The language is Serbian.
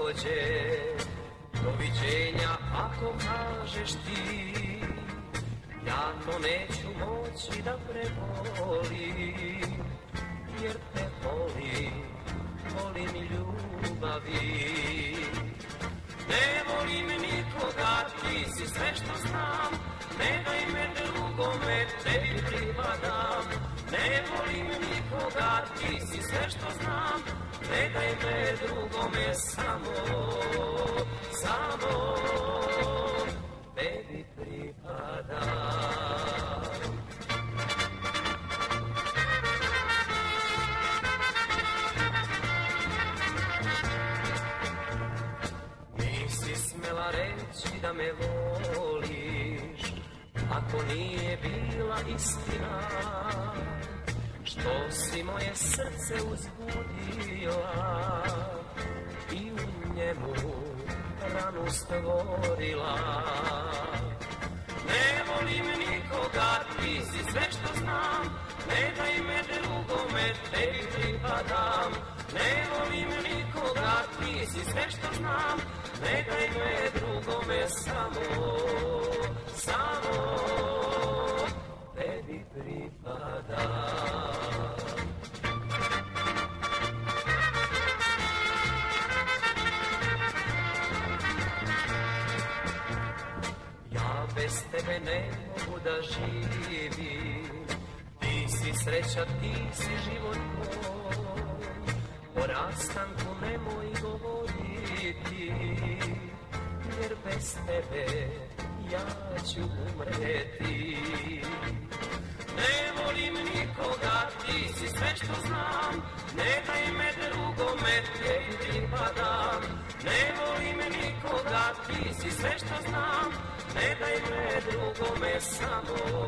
prođe Doviđenja ako kažeš ti Ja to neću moći da prebolim Jer te volim, volim ljubavi. Ne volim nikoga, ti si sve što znam Ne daj me drugome, tebi pripadam. Ne volim nikoga, ti si sve što znam Ne daj me drugome samo Samo tebi pripadam Nisi smela reći da me voliš Ako nije bila istina Što si moje srce uzbudila I u njemu ranu stvorila. Ne volim nikoga, ti si sve što znam. Ne daj me drugome, tebi pripadam Ne volim nikoga, ti si sve što znam. Ne daj me drugome samo Tebe ne mogu živim Ti si sreća, ti si život moj. O rastanku nemoj govoriti Jer bez tebe ja ću umreti. Ne volim nikoga, ti si sve što znam ti si sve što znam Ne daj me drugome samo,